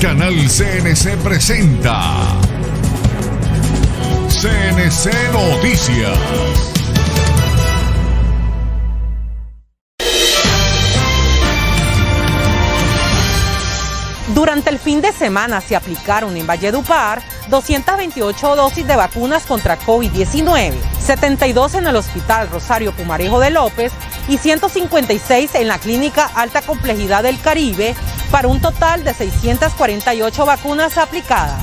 Canal CNC presenta CNC Noticias. Durante el fin de semana se aplicaron en Valledupar 228 dosis de vacunas contra COVID-19, 72 en el Hospital Rosario Pumarejo de López y 156 en la Clínica Alta Complejidad del Caribe, para un total de 648 vacunas aplicadas.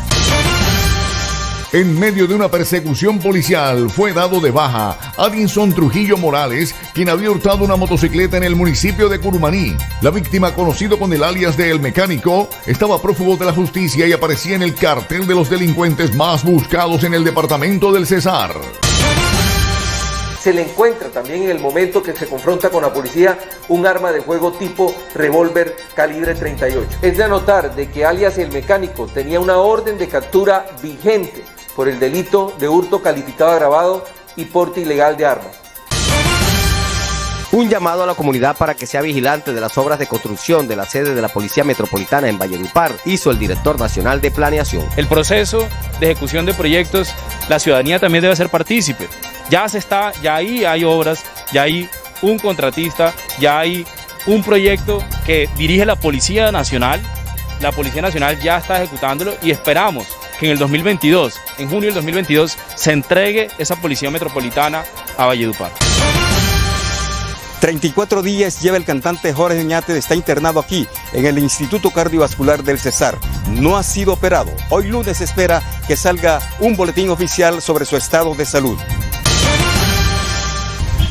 En medio de una persecución policial fue dado de baja Adinson Trujillo Morales, quien había hurtado una motocicleta en el municipio de Curumaní. La víctima, conocido con el alias de El Mecánico, estaba prófugo de la justicia y aparecía en el cartel de los delincuentes más buscados en el departamento del Cesar se le encuentra también en el momento que se confronta con la policía un arma de fuego tipo revólver calibre 38. Es de anotar de que alias el mecánico tenía una orden de captura vigente por el delito de hurto calificado agravado y porte ilegal de armas. Un llamado a la comunidad para que sea vigilante de las obras de construcción de la sede de la Policía Metropolitana en Valledupar, hizo el director nacional de planeación. El proceso de ejecución de proyectos, la ciudadanía también debe ser partícipe. Ya se está, ya ahí hay obras, ya hay un contratista, ya hay un proyecto que dirige la Policía Nacional. La Policía Nacional ya está ejecutándolo y esperamos que en el 2022, en junio del 2022, se entregue esa Policía Metropolitana a Valledupar. 34 días lleva el cantante Jorge Ñate, está internado aquí, en el Instituto Cardiovascular del Cesar. No ha sido operado. Hoy lunes espera que salga un boletín oficial sobre su estado de salud.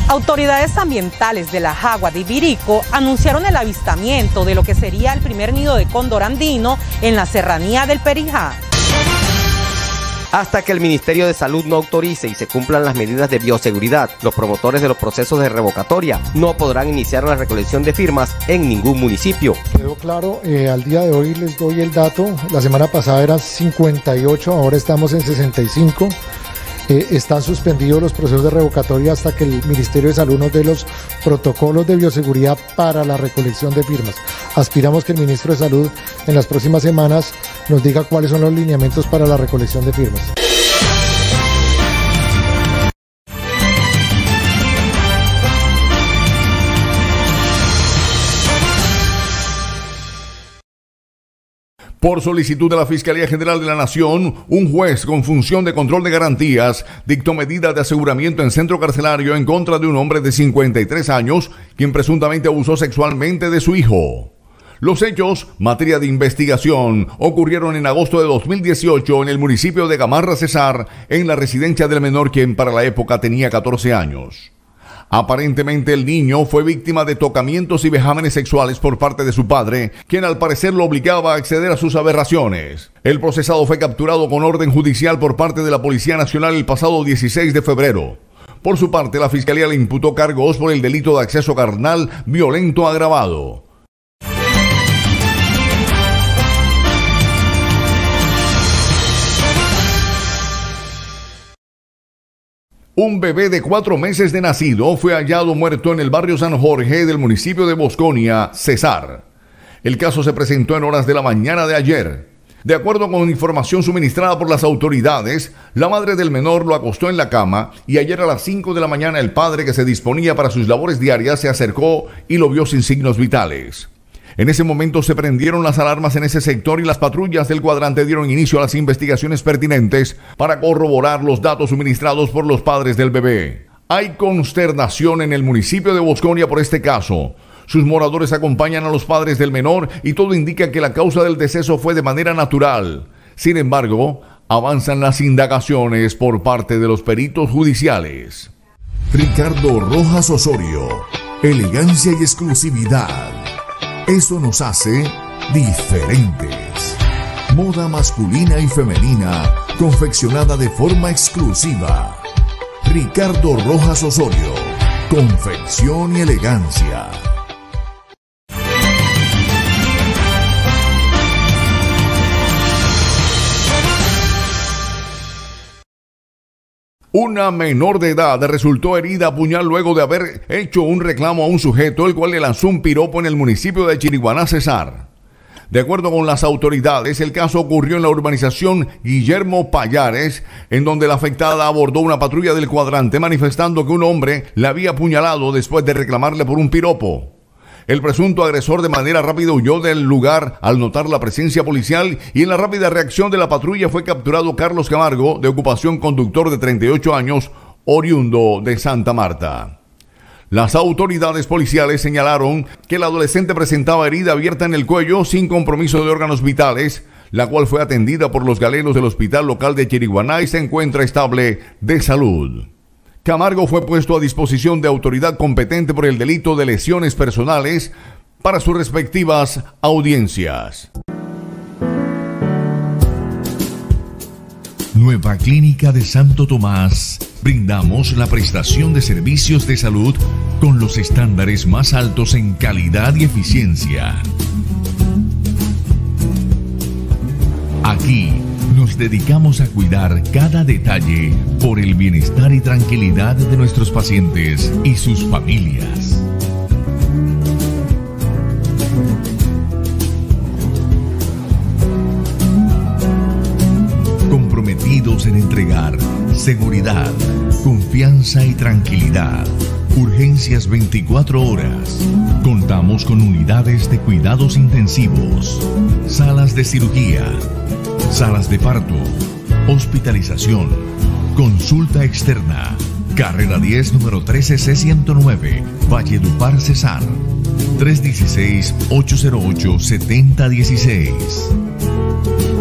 Autoridades ambientales de la Jagua de Ibirico anunciaron el avistamiento de lo que sería el primer nido de cóndor andino en la serranía del Perijá. Hasta que el Ministerio de Salud no autorice y se cumplan las medidas de bioseguridad, los promotores de los procesos de revocatoria no podrán iniciar la recolección de firmas en ningún municipio. Quedó claro, eh, al día de hoy les doy el dato, la semana pasada eran 58, ahora estamos en 65. Eh, están suspendidos los procesos de revocatoria hasta que el Ministerio de Salud nos dé los protocolos de bioseguridad para la recolección de firmas. Aspiramos que el Ministro de Salud en las próximas semanas nos diga cuáles son los lineamientos para la recolección de firmas. Por solicitud de la Fiscalía General de la Nación, un juez con función de control de garantías dictó medida de aseguramiento en centro carcelario en contra de un hombre de 53 años, quien presuntamente abusó sexualmente de su hijo. Los hechos, materia de investigación, ocurrieron en agosto de 2018 en el municipio de Gamarra Cesar, en la residencia del menor quien para la época tenía 14 años. Aparentemente el niño fue víctima de tocamientos y vejámenes sexuales por parte de su padre, quien al parecer lo obligaba a acceder a sus aberraciones. El procesado fue capturado con orden judicial por parte de la Policía Nacional el pasado 16 de febrero. Por su parte, la Fiscalía le imputó cargos por el delito de acceso carnal violento agravado. Un bebé de cuatro meses de nacido fue hallado muerto en el barrio San Jorge del municipio de Bosconia, Cesar. El caso se presentó en horas de la mañana de ayer. De acuerdo con información suministrada por las autoridades, la madre del menor lo acostó en la cama y ayer a las 5 de la mañana el padre que se disponía para sus labores diarias se acercó y lo vio sin signos vitales. En ese momento se prendieron las alarmas en ese sector y las patrullas del cuadrante dieron inicio a las investigaciones pertinentes para corroborar los datos suministrados por los padres del bebé. Hay consternación en el municipio de Bosconia por este caso. Sus moradores acompañan a los padres del menor y todo indica que la causa del deceso fue de manera natural. Sin embargo, avanzan las indagaciones por parte de los peritos judiciales. Ricardo Rojas Osorio, elegancia y exclusividad eso nos hace diferentes. Moda masculina y femenina, confeccionada de forma exclusiva. Ricardo Rojas Osorio, confección y elegancia. Una menor de edad resultó herida a puñal luego de haber hecho un reclamo a un sujeto, el cual le lanzó un piropo en el municipio de Chiriguaná, Cesar. De acuerdo con las autoridades, el caso ocurrió en la urbanización Guillermo Payares, en donde la afectada abordó una patrulla del cuadrante manifestando que un hombre la había apuñalado después de reclamarle por un piropo. El presunto agresor de manera rápida huyó del lugar al notar la presencia policial y en la rápida reacción de la patrulla fue capturado Carlos Camargo, de ocupación conductor de 38 años, oriundo de Santa Marta. Las autoridades policiales señalaron que el adolescente presentaba herida abierta en el cuello sin compromiso de órganos vitales, la cual fue atendida por los galenos del hospital local de Chiriguaná y se encuentra estable de salud. Camargo fue puesto a disposición de autoridad competente por el delito de lesiones personales para sus respectivas audiencias. Nueva Clínica de Santo Tomás. Brindamos la prestación de servicios de salud con los estándares más altos en calidad y eficiencia. Aquí nos dedicamos a cuidar cada detalle por el bienestar y tranquilidad de nuestros pacientes y sus familias. comprometidos en entregar seguridad, confianza y tranquilidad. Urgencias 24 horas. Contamos con unidades de cuidados intensivos, salas de cirugía, salas de parto, hospitalización, consulta externa. Carrera 10, número 13C109, Valledupar, Cesar. 316-808-7016.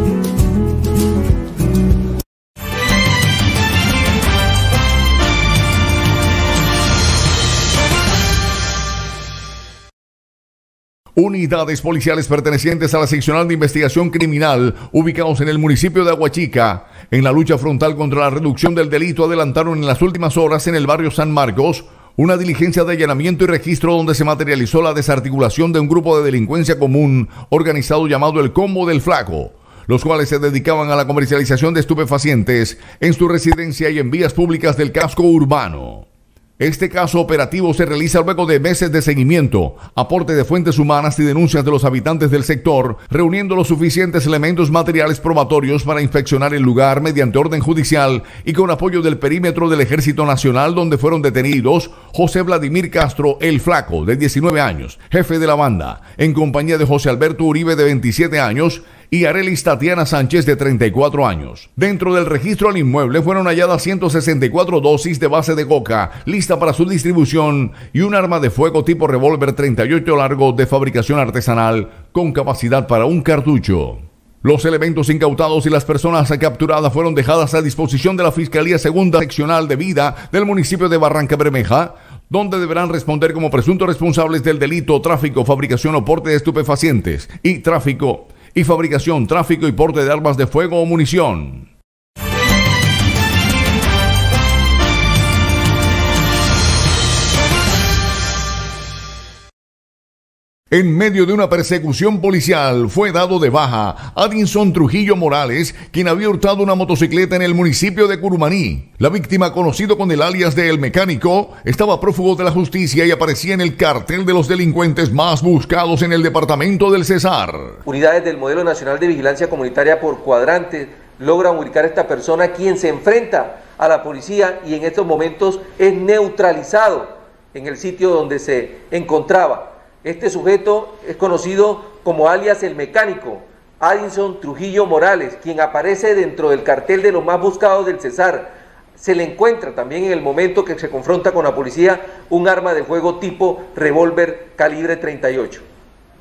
Unidades policiales pertenecientes a la seccional de investigación criminal ubicados en el municipio de Aguachica, en la lucha frontal contra la reducción del delito, adelantaron en las últimas horas en el barrio San Marcos una diligencia de allanamiento y registro donde se materializó la desarticulación de un grupo de delincuencia común organizado llamado el Combo del Flaco, los cuales se dedicaban a la comercialización de estupefacientes en su residencia y en vías públicas del casco urbano. Este caso operativo se realiza luego de meses de seguimiento, aporte de fuentes humanas y denuncias de los habitantes del sector, reuniendo los suficientes elementos materiales probatorios para inspeccionar el lugar mediante orden judicial y con apoyo del perímetro del Ejército Nacional donde fueron detenidos José Vladimir Castro el Flaco, de 19 años, jefe de la banda, en compañía de José Alberto Uribe, de 27 años, y Arelis Tatiana Sánchez de 34 años. Dentro del registro al inmueble fueron halladas 164 dosis de base de coca lista para su distribución y un arma de fuego tipo revólver 38 largo de fabricación artesanal con capacidad para un cartucho. Los elementos incautados y las personas capturadas fueron dejadas a disposición de la Fiscalía Segunda Seccional de Vida del municipio de Barranca Bermeja, donde deberán responder como presuntos responsables del delito, tráfico, fabricación o porte de estupefacientes y tráfico y fabricación, tráfico y porte de armas de fuego o munición. En medio de una persecución policial fue dado de baja Adinson Trujillo Morales, quien había hurtado una motocicleta en el municipio de Curumaní. La víctima, conocido con el alias de El Mecánico, estaba prófugo de la justicia y aparecía en el cartel de los delincuentes más buscados en el departamento del Cesar. Unidades del Modelo Nacional de Vigilancia Comunitaria por cuadrante logran ubicar a esta persona quien se enfrenta a la policía y en estos momentos es neutralizado en el sitio donde se encontraba. Este sujeto es conocido como alias el mecánico, Addison Trujillo Morales, quien aparece dentro del cartel de los más buscados del Cesar. Se le encuentra también en el momento que se confronta con la policía un arma de fuego tipo revólver calibre 38.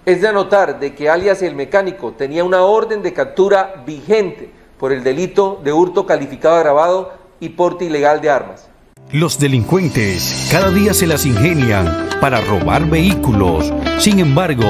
Es de anotar de que alias el mecánico tenía una orden de captura vigente por el delito de hurto calificado agravado y porte ilegal de armas. Los delincuentes cada día se las ingenian para robar vehículos. Sin embargo,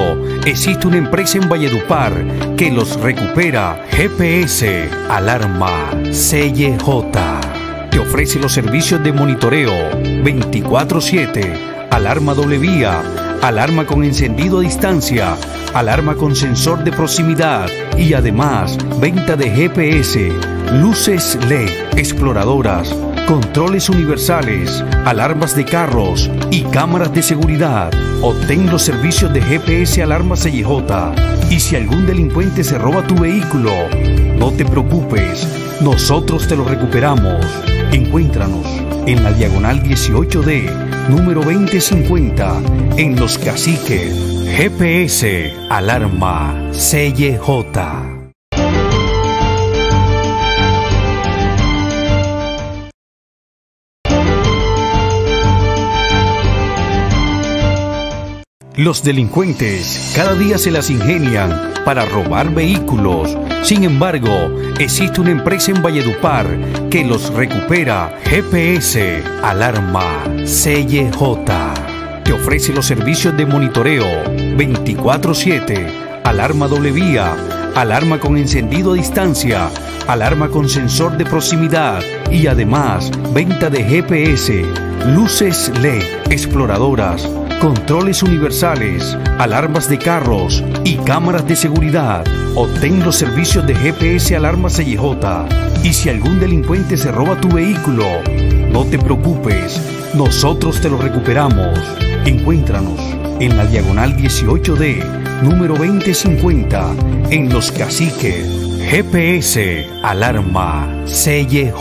existe una empresa en Valledupar que los recupera. GPS, alarma, CJ. Te ofrece los servicios de monitoreo 24-7, alarma doble vía, alarma con encendido a distancia, alarma con sensor de proximidad y además venta de GPS, luces LED, exploradoras controles universales, alarmas de carros y cámaras de seguridad. Obtén los servicios de GPS Alarma CJ. Y si algún delincuente se roba tu vehículo, no te preocupes, nosotros te lo recuperamos. Encuéntranos en la diagonal 18D, número 2050, en Los Caciques. GPS Alarma CJ. Los delincuentes cada día se las ingenian para robar vehículos. Sin embargo, existe una empresa en Valledupar que los recupera. GPS Alarma CJ. Te ofrece los servicios de monitoreo 24/7, alarma doble vía, alarma con encendido a distancia, alarma con sensor de proximidad y además venta de GPS, luces LED, exploradoras controles universales, alarmas de carros y cámaras de seguridad. Obtén los servicios de GPS Alarma CJ. Y si algún delincuente se roba tu vehículo, no te preocupes, nosotros te lo recuperamos. Encuéntranos en la diagonal 18D, número 2050, en Los Caciques. GPS Alarma CJ.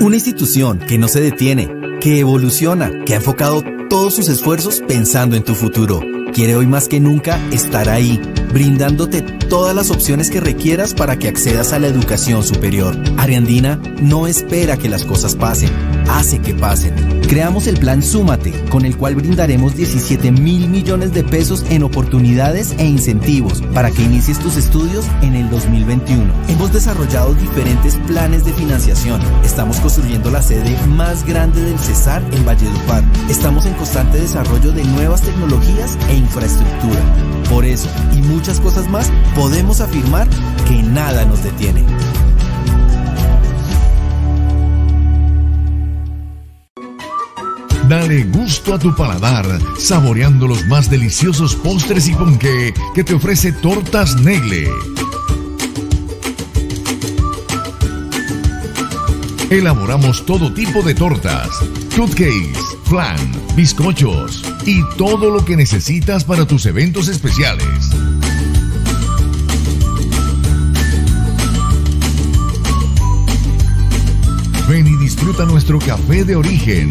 Una institución que no se detiene que evoluciona, que ha enfocado todos sus esfuerzos pensando en tu futuro. Quiere hoy más que nunca estar ahí, brindándote todas las opciones que requieras para que accedas a la educación superior. Ariandina no espera que las cosas pasen, hace que pasen. Creamos el plan Súmate, con el cual brindaremos 17 mil millones de pesos en oportunidades e incentivos para que inicies tus estudios en el 2021. Hemos desarrollado diferentes planes de financiación. Estamos construyendo la sede más grande del Cesar en Valledupar. Estamos en constante desarrollo de nuevas tecnologías e infraestructura. Por eso y muchas cosas más, podemos afirmar que nada nos detiene. Dale gusto a tu paladar, saboreando los más deliciosos postres y ponqué que te ofrece Tortas Negle. Elaboramos todo tipo de tortas, cupcakes, flan, bizcochos y todo lo que necesitas para tus eventos especiales. Ven y disfruta nuestro café de origen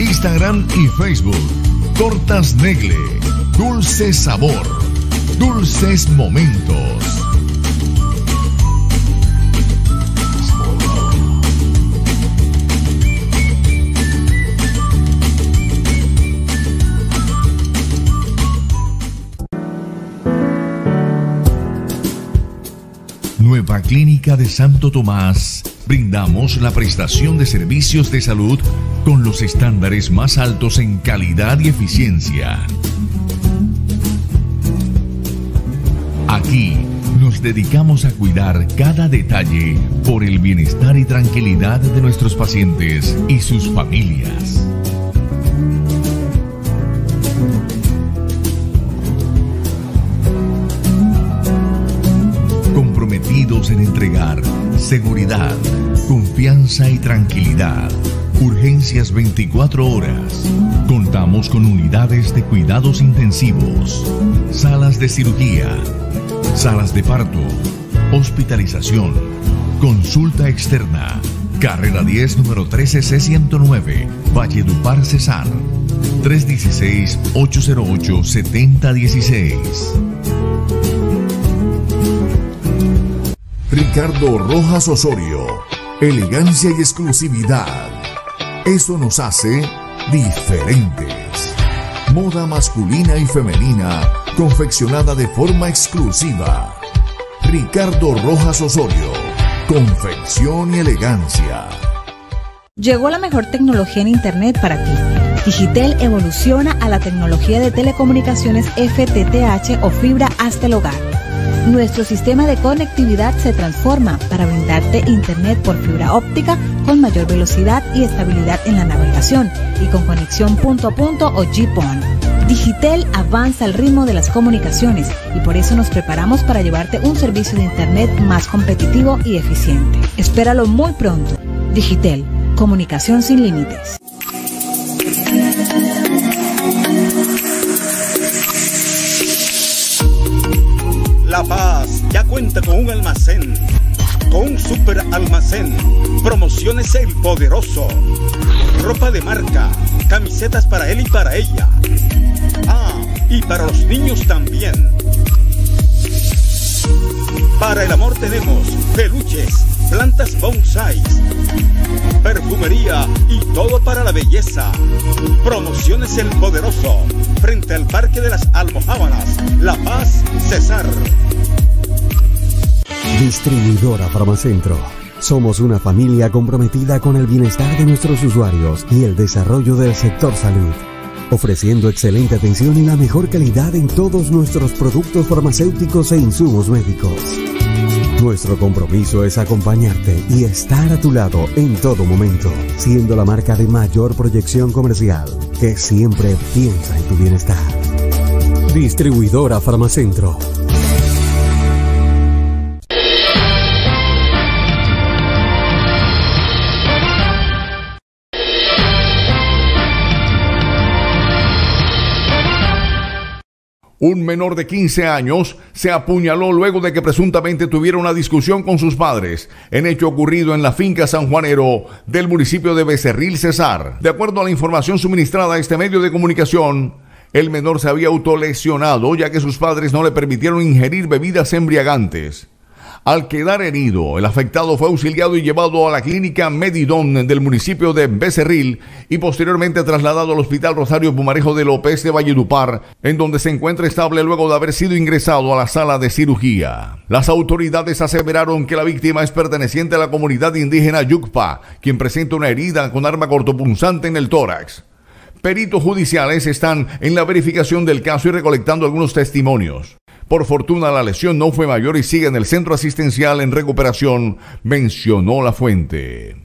Instagram y Facebook. Tortas Negle. Dulce sabor. Dulces momentos. Nueva Clínica de Santo Tomás brindamos la prestación de servicios de salud con los estándares más altos en calidad y eficiencia. Aquí nos dedicamos a cuidar cada detalle por el bienestar y tranquilidad de nuestros pacientes y sus familias. Comprometidos en entregar seguridad, confianza y tranquilidad. Urgencias 24 horas. Contamos con unidades de cuidados intensivos, salas de cirugía, salas de parto, hospitalización, consulta externa. Carrera 10, número 13C109, Valledupar Cesar. 316-808-7016. Ricardo Rojas Osorio elegancia y exclusividad. Eso nos hace diferentes. Moda masculina y femenina, confeccionada de forma exclusiva. Ricardo Rojas Osorio, confección y elegancia. Llegó la mejor tecnología en Internet para ti. Digitel evoluciona a la tecnología de telecomunicaciones FTTH o fibra hasta el hogar. Nuestro sistema de conectividad se transforma para brindarte Internet por fibra óptica con mayor velocidad y estabilidad en la navegación y con conexión punto a punto o GPON. Digitel avanza al ritmo de las comunicaciones y por eso nos preparamos para llevarte un servicio de Internet más competitivo y eficiente. Espéralo muy pronto. Digitel Comunicación sin límites. La Paz ya cuenta con un almacén, con un super almacén. Promociones El Poderoso. Ropa de marca, camisetas para él y para ella. Ah, y para los niños también. Para el amor tenemos peluches, plantas bonsai, perfumería y todo para la belleza. Promociones El Poderoso, frente al Parque de las Almojábanas, La Paz, Cesar. Distribuidora Farmacentro. Somos una familia comprometida con el bienestar de nuestros usuarios y el desarrollo del sector salud, ofreciendo excelente atención y la mejor calidad en todos nuestros productos farmacéuticos e insumos médicos. Nuestro compromiso es acompañarte y estar a tu lado en todo momento, siendo la marca de mayor proyección comercial que siempre piensa en tu bienestar. Distribuidora Farmacentro. Un menor de 15 años se apuñaló luego de que presuntamente tuviera una discusión con sus padres, en hecho ocurrido en la finca San Juanero del municipio de Becerril Cesar. De acuerdo a la información suministrada a este medio de comunicación, el menor se había autolesionado ya que sus padres no le permitieron ingerir bebidas embriagantes. Al quedar herido, el afectado fue auxiliado y llevado a la clínica Medidón del municipio de Becerril y posteriormente trasladado al Hospital Rosario Pumarejo de López de Valledupar, en donde se encuentra estable luego de haber sido ingresado a la sala de cirugía. Las autoridades aseveraron que la víctima es perteneciente a la comunidad indígena Yucpa, quien presenta una herida con arma cortopunzante en el tórax. Peritos judiciales están en la verificación del caso y recolectando algunos testimonios. Por fortuna la lesión no fue mayor y sigue en el centro asistencial en recuperación, mencionó la fuente.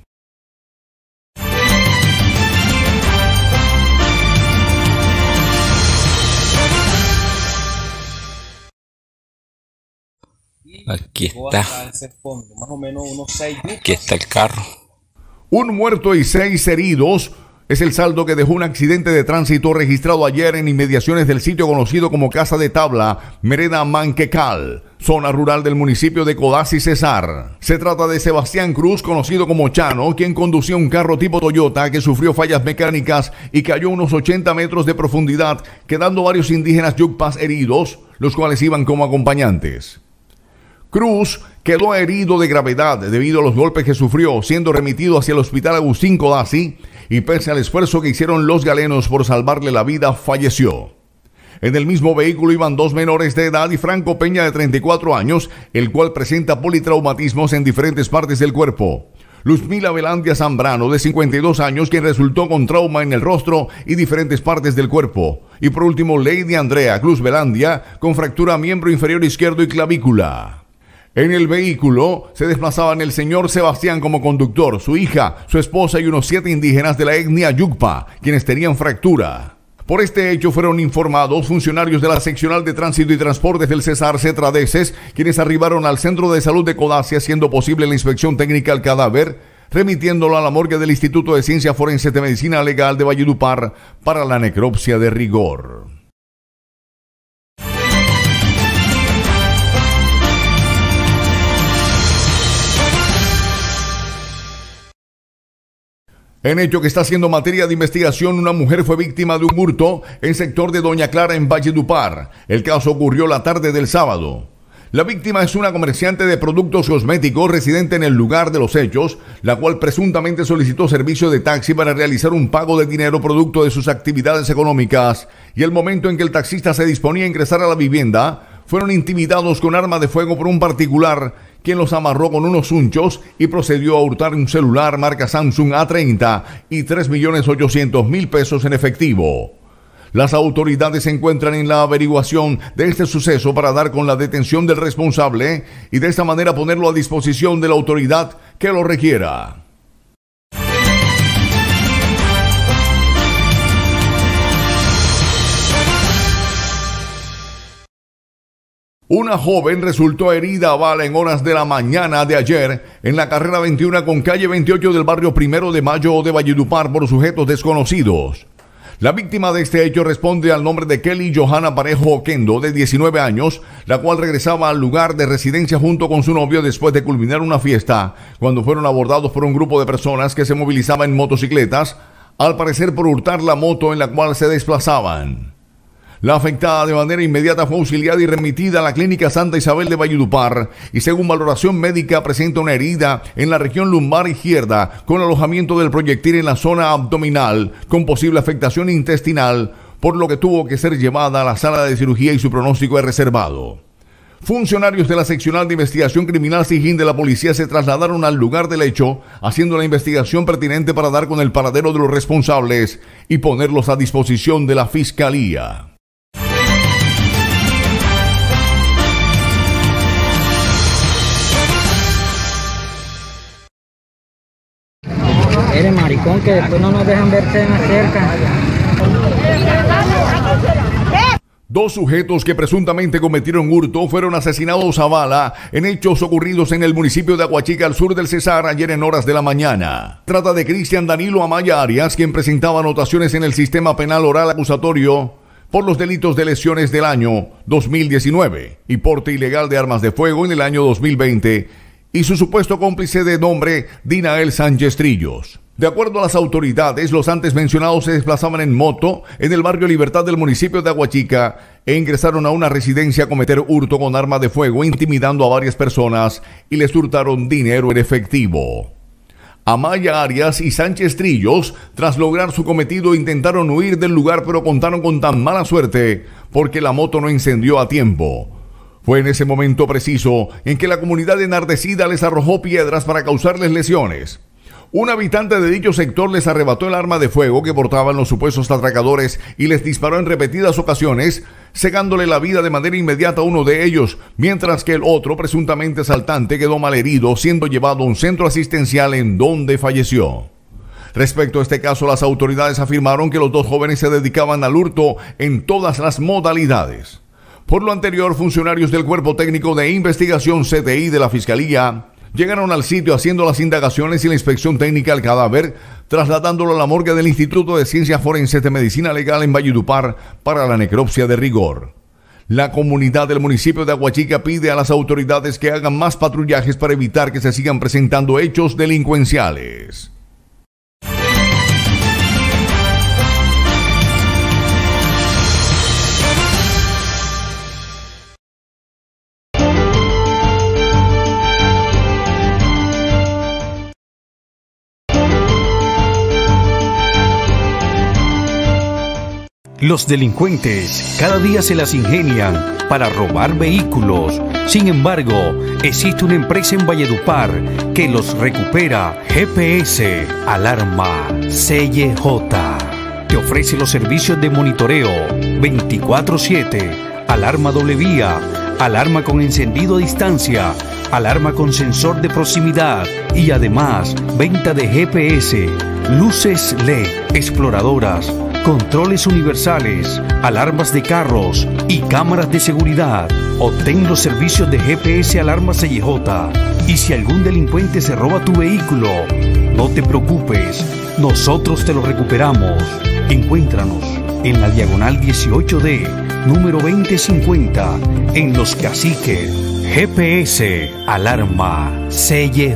Aquí está. Aquí está el carro. Un muerto y seis heridos es el saldo que dejó un accidente de tránsito registrado ayer en inmediaciones del sitio conocido como Casa de Tabla, Mereda Manquecal, zona rural del municipio de Codazzi Cesar. Se trata de Sebastián Cruz, conocido como Chano, quien conducía un carro tipo Toyota que sufrió fallas mecánicas y cayó unos 80 metros de profundidad, quedando varios indígenas yucpas heridos, los cuales iban como acompañantes. Cruz quedó herido de gravedad debido a los golpes que sufrió, siendo remitido hacia el hospital Agustín Codazzi y pese al esfuerzo que hicieron los galenos por salvarle la vida, falleció. En el mismo vehículo iban dos menores de edad y Franco Peña de 34 años, el cual presenta politraumatismos en diferentes partes del cuerpo. Luzmila Velandia Zambrano, de 52 años, quien resultó con trauma en el rostro y diferentes partes del cuerpo. Y por último, Lady Andrea Cruz Velandia, con fractura miembro inferior izquierdo y clavícula. En el vehículo se desplazaban el señor Sebastián como conductor, su hija, su esposa y unos siete indígenas de la etnia Yugpa, quienes tenían fractura. Por este hecho fueron informados funcionarios de la seccional de tránsito y transportes del Cesar Cetradeses, quienes arribaron al centro de salud de Codacia haciendo posible la inspección técnica al cadáver, remitiéndolo a la morgue del Instituto de Ciencia Forense de Medicina Legal de Valledupar para la necropsia de rigor. En hecho que está siendo materia de investigación, una mujer fue víctima de un hurto en sector de Doña Clara en Valledupar. El caso ocurrió la tarde del sábado. La víctima es una comerciante de productos cosméticos residente en el lugar de los hechos, la cual presuntamente solicitó servicio de taxi para realizar un pago de dinero producto de sus actividades económicas y el momento en que el taxista se disponía a ingresar a la vivienda, fueron intimidados con arma de fuego por un particular quien los amarró con unos unchos y procedió a hurtar un celular marca Samsung A30 y 3.800.000 pesos en efectivo. Las autoridades se encuentran en la averiguación de este suceso para dar con la detención del responsable y de esta manera ponerlo a disposición de la autoridad que lo requiera. Una joven resultó herida a bala en horas de la mañana de ayer en la carrera 21 con calle 28 del barrio Primero de Mayo de Valledupar por sujetos desconocidos. La víctima de este hecho responde al nombre de Kelly Johanna Parejo Oquendo, de 19 años, la cual regresaba al lugar de residencia junto con su novio después de culminar una fiesta, cuando fueron abordados por un grupo de personas que se movilizaban en motocicletas, al parecer por hurtar la moto en la cual se desplazaban. La afectada de manera inmediata fue auxiliada y remitida a la Clínica Santa Isabel de Valledupar y según valoración médica presenta una herida en la región lumbar izquierda con alojamiento del proyectil en la zona abdominal con posible afectación intestinal, por lo que tuvo que ser llevada a la sala de cirugía y su pronóstico es reservado. Funcionarios de la seccional de investigación criminal SIGIN de la policía se trasladaron al lugar del hecho, haciendo la investigación pertinente para dar con el paradero de los responsables y ponerlos a disposición de la fiscalía. Maricón que después no nos dejan verte más cerca. Dos sujetos que presuntamente cometieron hurto fueron asesinados a bala en hechos ocurridos en el municipio de Aguachica al sur del Cesar ayer en horas de la mañana. Trata de Cristian Danilo Amaya Arias, quien presentaba anotaciones en el sistema penal oral acusatorio por los delitos de lesiones del año 2019 y porte ilegal de armas de fuego en el año 2020 y su supuesto cómplice de nombre Dinael Sánchez Trillos. De acuerdo a las autoridades, los antes mencionados se desplazaban en moto en el barrio Libertad del municipio de Aguachica e ingresaron a una residencia a cometer hurto con arma de fuego, intimidando a varias personas y les hurtaron dinero en efectivo. Amaya Arias y Sánchez Trillos, tras lograr su cometido, intentaron huir del lugar pero contaron con tan mala suerte porque la moto no incendió a tiempo. Fue en ese momento preciso en que la comunidad enardecida les arrojó piedras para causarles lesiones. Un habitante de dicho sector les arrebató el arma de fuego que portaban los supuestos atracadores y les disparó en repetidas ocasiones, cegándole la vida de manera inmediata a uno de ellos, mientras que el otro, presuntamente asaltante, quedó malherido, siendo llevado a un centro asistencial en donde falleció. Respecto a este caso, las autoridades afirmaron que los dos jóvenes se dedicaban al hurto en todas las modalidades. Por lo anterior, funcionarios del Cuerpo Técnico de Investigación CTI de la Fiscalía llegaron al sitio haciendo las indagaciones y la inspección técnica al cadáver, trasladándolo a la morgue del Instituto de Ciencias Forenses de Medicina Legal en Valledupar para la necropsia de rigor. La comunidad del municipio de Aguachica pide a las autoridades que hagan más patrullajes para evitar que se sigan presentando hechos delincuenciales. Los delincuentes cada día se las ingenian para robar vehículos. Sin embargo, existe una empresa en Valledupar que los recupera. GPS Alarma CJ. Te ofrece los servicios de monitoreo 24/7, alarma doble vía, alarma con encendido a distancia, alarma con sensor de proximidad y además venta de GPS, luces LED, exploradoras controles universales, alarmas de carros y cámaras de seguridad. Obtén los servicios de GPS Alarmas CJ. Y si algún delincuente se roba tu vehículo, no te preocupes, nosotros te lo recuperamos. Encuéntranos en la diagonal 18D, número 2050, en Los Caciques. GPS Alarma CJ.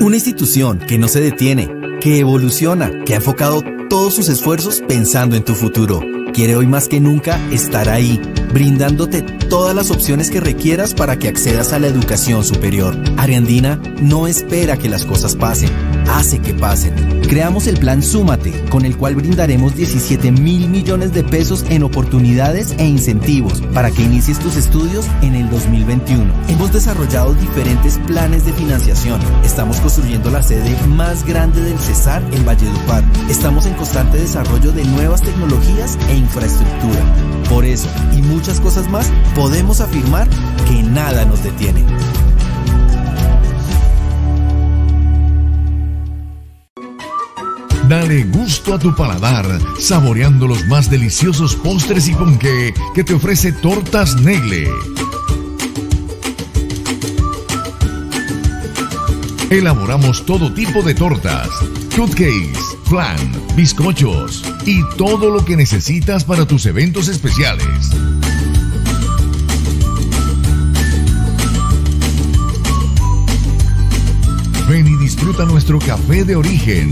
Una institución que no se detiene que evoluciona, que ha enfocado todos sus esfuerzos pensando en tu futuro. Quiere hoy más que nunca estar ahí brindándote todas las opciones que requieras para que accedas a la educación superior. Ariandina no espera que las cosas pasen, hace que pasen. Creamos el plan Súmate, con el cual brindaremos 17 mil millones de pesos en oportunidades e incentivos para que inicies tus estudios en el 2021. Hemos desarrollado diferentes planes de financiación. Estamos construyendo la sede más grande del Cesar en Valledupar. Estamos en constante desarrollo de nuevas tecnologías e infraestructura. Por eso y muchas cosas más, podemos afirmar que nada nos detiene. Dale gusto a tu paladar, saboreando los más deliciosos postres y ponqué que te ofrece Tortas Negle. Elaboramos todo tipo de tortas, cupcakes, flan, bizcochos y todo lo que necesitas para tus eventos especiales. Disfruta nuestro café de origen.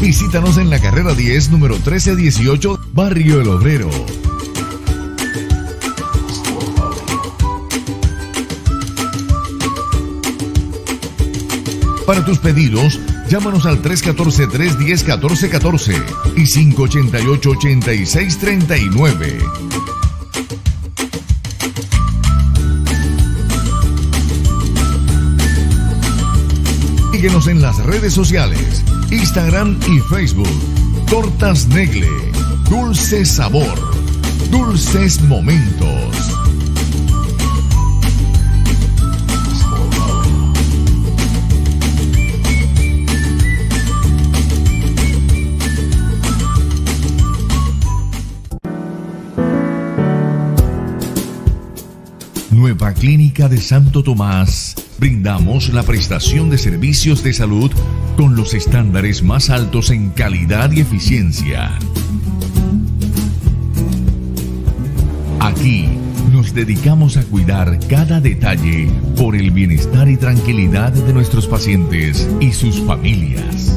Visítanos en la carrera 10, número 1318, Barrio El Obrero. Para tus pedidos, llámanos al 314-310-1414 y 588-8639. Síguenos en las redes sociales, Instagram y Facebook. Tortas Negle, dulce sabor, dulces momentos. Nueva Clínica de Santo Tomás. Brindamos la prestación de servicios de salud con los estándares más altos en calidad y eficiencia. Aquí nos dedicamos a cuidar cada detalle por el bienestar y tranquilidad de nuestros pacientes y sus familias.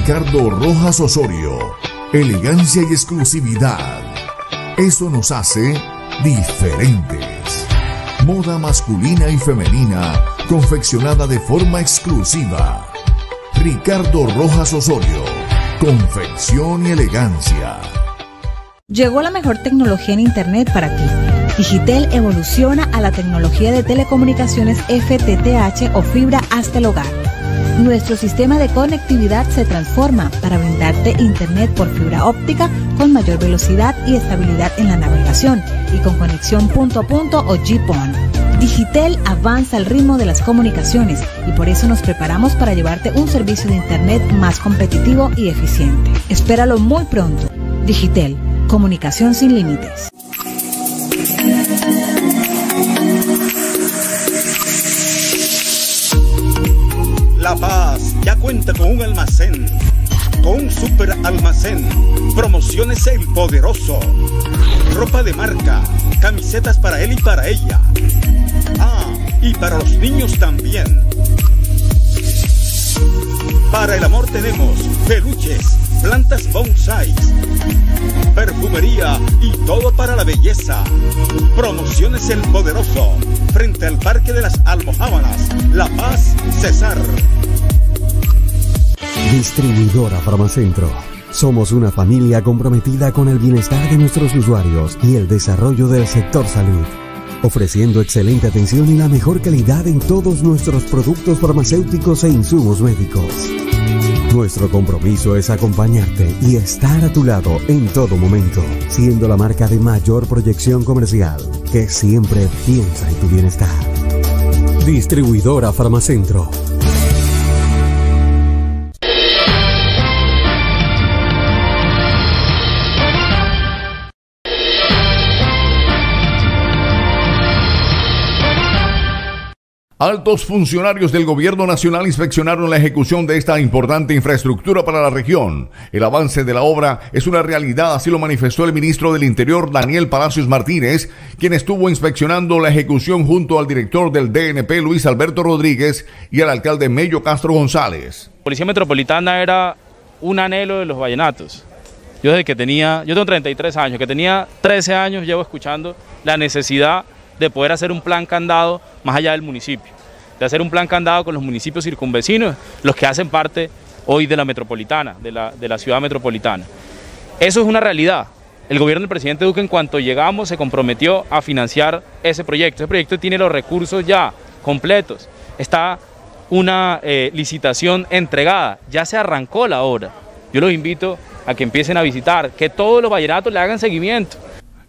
Ricardo Rojas Osorio. Elegancia y exclusividad. Eso nos hace diferentes. Moda masculina y femenina confeccionada de forma exclusiva. Ricardo Rojas Osorio. Confección y elegancia. Llegó la mejor tecnología en Internet para ti. Digitel evoluciona a la tecnología de telecomunicaciones FTTH o fibra hasta el hogar. Nuestro sistema de conectividad se transforma para brindarte Internet por fibra óptica con mayor velocidad y estabilidad en la navegación y con conexión punto a punto o GPON. Digitel avanza al ritmo de las comunicaciones y por eso nos preparamos para llevarte un servicio de Internet más competitivo y eficiente. Espéralo muy pronto. Digitel, comunicación sin límites. La Paz ya cuenta con un almacén, con un super almacén. Promociones El Poderoso. Ropa de marca, camisetas para él y para ella. Ah, y para los niños también. Para el amor tenemos peluches, plantas bonsai, perfumería y todo para la belleza. Promociones El Poderoso, frente al Parque de las Almojábanas, La Paz, Cesar. Distribuidora Farmacentro. Somos una familia comprometida con el bienestar de nuestros usuarios y el desarrollo del sector salud. ofreciendo excelente atención y la mejor calidad en todos nuestros productos farmacéuticos e insumos médicos. Nuestro compromiso es acompañarte y estar a tu lado en todo momento, siendo la marca de mayor proyección comercial que siempre piensa en tu bienestar. Distribuidora Farmacentro Altos funcionarios del gobierno nacional inspeccionaron la ejecución de esta importante infraestructura para la región. El avance de la obra es una realidad, así lo manifestó el ministro del Interior Daniel Palacios Martínez, quien estuvo inspeccionando la ejecución junto al director del DNP Luis Alberto Rodríguez y al alcalde Mello Castro González. Policía Metropolitana era un anhelo de los vallenatos. Yo desde que tenía, yo tengo 33 años, que tenía 13 años llevo escuchando la necesidad de poder hacer un plan candado más allá del municipio, de hacer un plan candado con los municipios circunvecinos, los que hacen parte hoy de la metropolitana, de la, de la ciudad metropolitana. Eso es una realidad. El gobierno del presidente Duque en cuanto llegamos se comprometió a financiar ese proyecto. Ese proyecto tiene los recursos ya completos. Está una eh, licitación entregada, ya se arrancó la obra. Yo los invito a que empiecen a visitar, que todos los vallenatos le hagan seguimiento.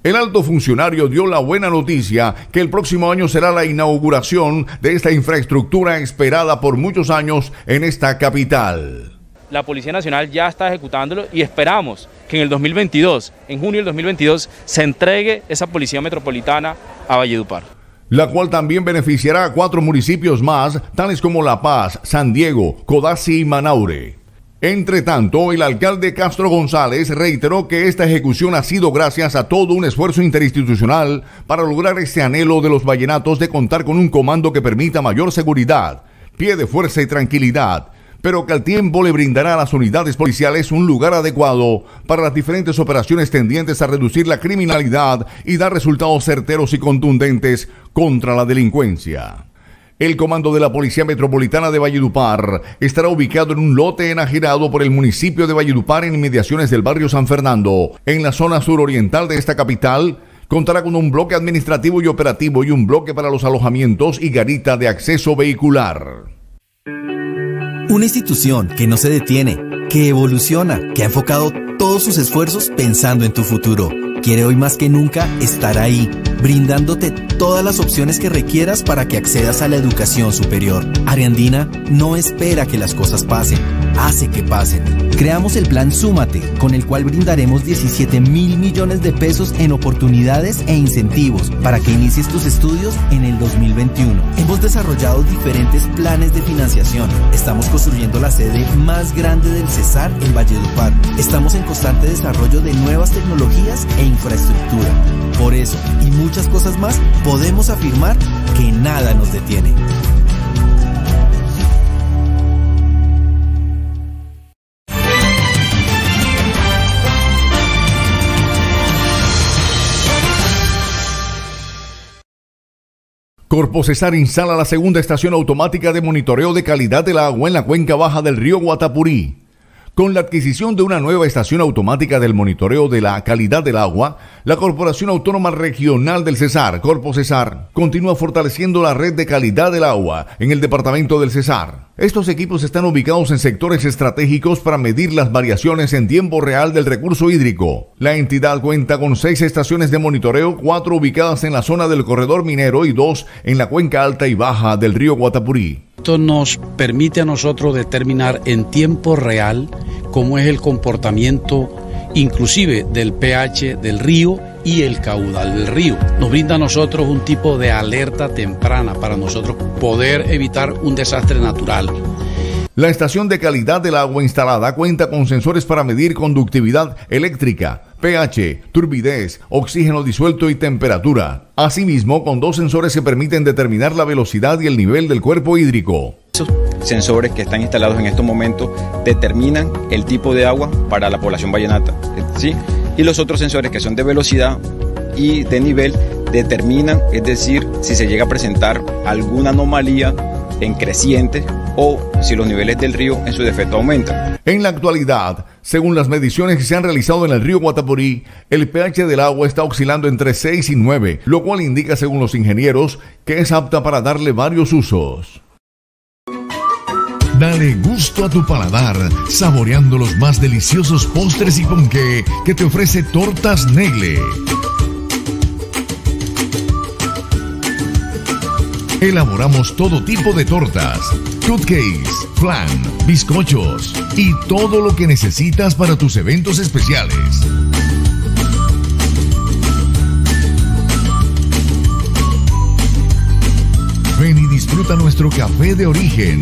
El alto funcionario dio la buena noticia que el próximo año será la inauguración de esta infraestructura esperada por muchos años en esta capital. La Policía Nacional ya está ejecutándolo y esperamos que en el 2022, en junio del 2022, se entregue esa Policía Metropolitana a Valledupar. La cual también beneficiará a cuatro municipios más, tales como La Paz, San Diego, Codazzi y Manaure. Entre tanto, el alcalde Castro González reiteró que esta ejecución ha sido gracias a todo un esfuerzo interinstitucional para lograr este anhelo de los vallenatos de contar con un comando que permita mayor seguridad, pie de fuerza y tranquilidad, pero que al tiempo le brindará a las unidades policiales un lugar adecuado para las diferentes operaciones tendientes a reducir la criminalidad y dar resultados certeros y contundentes contra la delincuencia. El comando de la Policía Metropolitana de Valledupar estará ubicado en un lote enajenado por el municipio de Valledupar en inmediaciones del barrio San Fernando, en la zona suroriental de esta capital. Contará con un bloque administrativo y operativo y un bloque para los alojamientos y garita de acceso vehicular. Una institución que no se detiene, que evoluciona, que ha enfocado todos sus esfuerzos pensando en tu futuro. Quiere hoy más que nunca estar ahí brindándote todas las opciones que requieras para que accedas a la educación superior. Ariandina no espera que las cosas pasen, hace que pasen. Creamos el plan Súmate, con el cual brindaremos 17 mil millones de pesos en oportunidades e incentivos para que inicies tus estudios en el 2021. Hemos desarrollado diferentes planes de financiación. Estamos construyendo la sede más grande del Cesar en Valledupar. Estamos en constante desarrollo de nuevas tecnologías e infraestructura. Por eso, y muchas cosas más, podemos afirmar que nada nos detiene. Corpo Cesar instala la segunda estación automática de monitoreo de calidad del agua en la cuenca baja del río Guatapurí. Con la adquisición de una nueva estación automática del monitoreo de la calidad del agua, la Corporación Autónoma Regional del Cesar, Corpo Cesar, continúa fortaleciendo la red de calidad del agua en el departamento del Cesar. Estos equipos están ubicados en sectores estratégicos para medir las variaciones en tiempo real del recurso hídrico. La entidad cuenta con seis estaciones de monitoreo, cuatro ubicadas en la zona del corredor minero y dos en la cuenca alta y baja del río Guatapurí. Esto nos permite a nosotros determinar en tiempo real cómo es el comportamiento inclusive del pH del río y el caudal del río. Nos brinda a nosotros un tipo de alerta temprana para nosotros poder evitar un desastre natural. La estación de calidad del agua instalada cuenta con sensores para medir conductividad eléctrica, pH, turbidez, oxígeno disuelto y temperatura. Asimismo, con dos sensores que permiten determinar la velocidad y el nivel del cuerpo hídrico. Esos sensores que están instalados en estos momentos determinan el tipo de agua para la población vallenata. ¿sí? Y los otros sensores que son de velocidad y de nivel determinan, es decir, si se llega a presentar alguna anomalía en creciente o si los niveles del río en su defecto aumentan. En la actualidad, según las mediciones que se han realizado en el río Guatapurí, el pH del agua está oscilando entre 6 y 9, lo cual indica, según los ingenieros, que es apta para darle varios usos. Dale gusto a tu paladar, saboreando los más deliciosos postres y ponqué que te ofrece Tortas Negle. Elaboramos todo tipo de tortas, cupcakes, flan, bizcochos y todo lo que necesitas para tus eventos especiales. Ven y disfruta nuestro café de origen.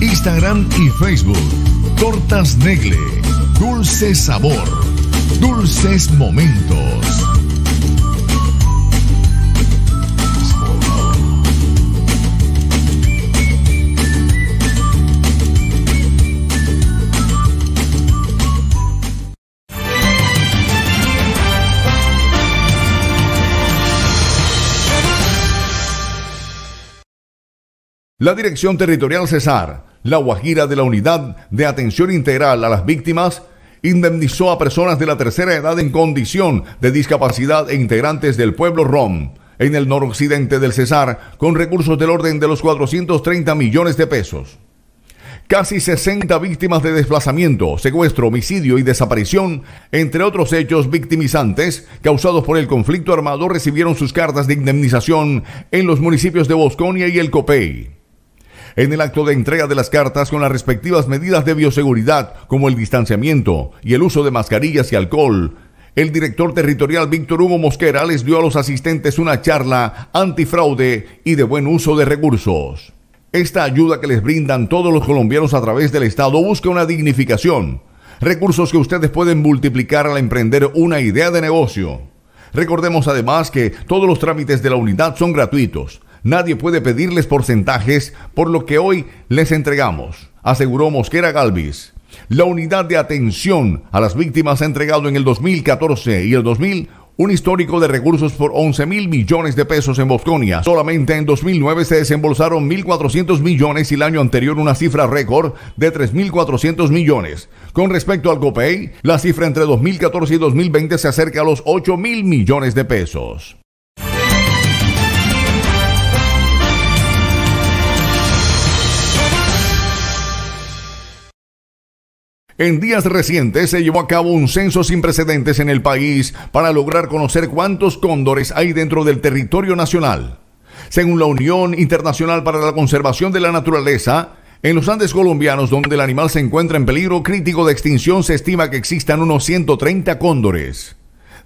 Instagram y Facebook. Tortas Negle, dulce sabor, dulces momentos. La Dirección Territorial Cesar, la Guajira de la Unidad de Atención Integral a las Víctimas, indemnizó a personas de la tercera edad en condición de discapacidad e integrantes del pueblo ROM en el noroccidente del Cesar con recursos del orden de los 430 millones de pesos. Casi 60 víctimas de desplazamiento, secuestro, homicidio y desaparición, entre otros hechos victimizantes causados por el conflicto armado, recibieron sus cartas de indemnización en los municipios de Bosconia y El Copey en el acto de entrega de las cartas con las respectivas medidas de bioseguridad, como el distanciamiento y el uso de mascarillas y alcohol. El director territorial Víctor Hugo Mosquera les dio a los asistentes una charla antifraude y de buen uso de recursos. Esta ayuda que les brindan todos los colombianos a través del Estado busca una dignificación, recursos que ustedes pueden multiplicar al emprender una idea de negocio. Recordemos además que todos los trámites de la unidad son gratuitos. Nadie puede pedirles porcentajes por lo que hoy les entregamos, aseguró Mosquera Galvis. La unidad de atención a las víctimas ha entregado en el 2014 y el 2000 un histórico de recursos por 11 mil millones de pesos en Bosconia. Solamente en 2009 se desembolsaron 1.400 millones y el año anterior una cifra récord de 3.400 millones. Con respecto al COPEI, la cifra entre 2014 y 2020 se acerca a los 8 mil millones de pesos. En días recientes se llevó a cabo un censo sin precedentes en el país para lograr conocer cuántos cóndores hay dentro del territorio nacional. Según la Unión Internacional para la Conservación de la Naturaleza, en los Andes colombianos, donde el animal se encuentra en peligro crítico de extinción, se estima que existan unos 130 cóndores.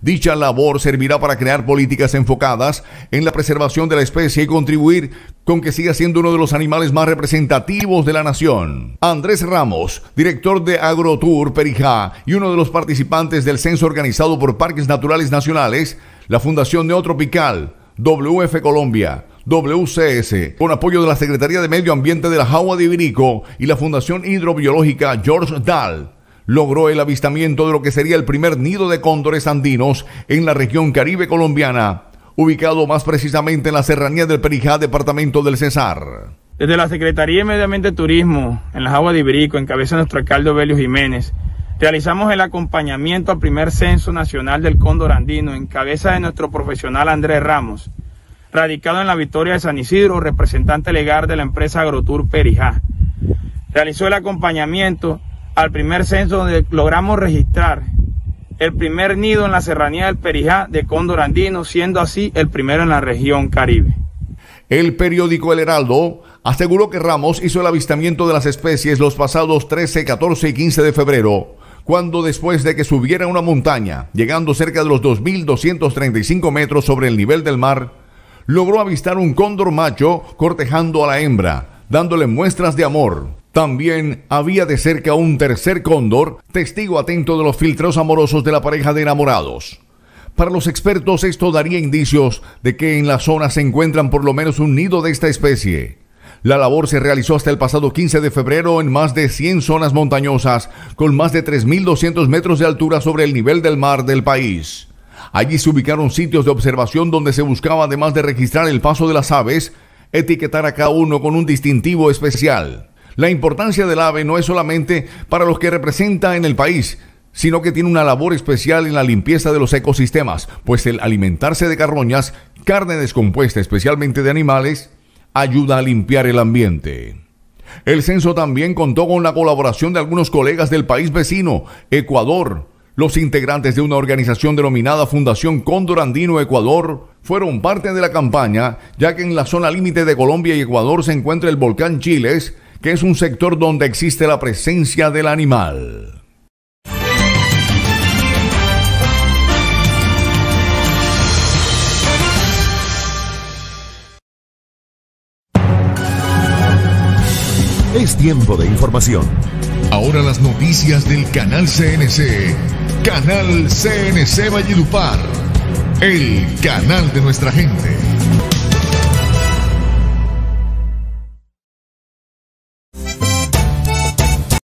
Dicha labor servirá para crear políticas enfocadas en la preservación de la especie y contribuir con que siga siendo uno de los animales más representativos de la nación. Andrés Ramos, director de AgroTour Perijá y uno de los participantes del censo organizado por Parques Naturales Nacionales, la Fundación Neotropical, WF Colombia, WCS, con apoyo de la Secretaría de Medio Ambiente de la Jagua de Ibirico y la Fundación Hidrobiológica George Dahl logró el avistamiento de lo que sería el primer nido de cóndores andinos en la región caribe colombiana, ubicado más precisamente en la serranía del Perijá, departamento del Cesar. Desde la Secretaría de Medio Ambiente Turismo, en las aguas de Iberico, en cabeza de nuestro alcalde Obelio Jiménez, realizamos el acompañamiento al primer censo nacional del cóndor andino, en cabeza de nuestro profesional Andrés Ramos, radicado en la Victoria de San Isidro, representante legal de la empresa Agrotour Perijá. Realizó el acompañamiento al primer censo donde logramos registrar el primer nido en la serranía del Perijá de cóndor andino, siendo así el primero en la región Caribe. El periódico El Heraldo aseguró que Ramos hizo el avistamiento de las especies los pasados 13, 14 y 15 de febrero, cuando después de que subiera una montaña, llegando cerca de los 2.235 metros sobre el nivel del mar, logró avistar un cóndor macho cortejando a la hembra, dándole muestras de amor. También había de cerca un tercer cóndor, testigo atento de los filtros amorosos de la pareja de enamorados. Para los expertos esto daría indicios de que en la zona se encuentran por lo menos un nido de esta especie. La labor se realizó hasta el pasado 15 de febrero en más de 100 zonas montañosas, con más de 3.200 metros de altura sobre el nivel del mar del país. Allí se ubicaron sitios de observación donde se buscaba, además de registrar el paso de las aves, etiquetar a cada uno con un distintivo especial. La importancia del ave no es solamente para los que representa en el país, sino que tiene una labor especial en la limpieza de los ecosistemas, pues el alimentarse de carroñas, carne descompuesta especialmente de animales, ayuda a limpiar el ambiente. El censo también contó con la colaboración de algunos colegas del país vecino, Ecuador. Los integrantes de una organización denominada Fundación Cóndor Andino Ecuador fueron parte de la campaña, ya que en la zona límite de Colombia y Ecuador se encuentra el volcán Chiles, que es un sector donde existe la presencia del animal. Es tiempo de información. Ahora las noticias del canal CNC. Canal CNC Valledupar. El canal de nuestra gente.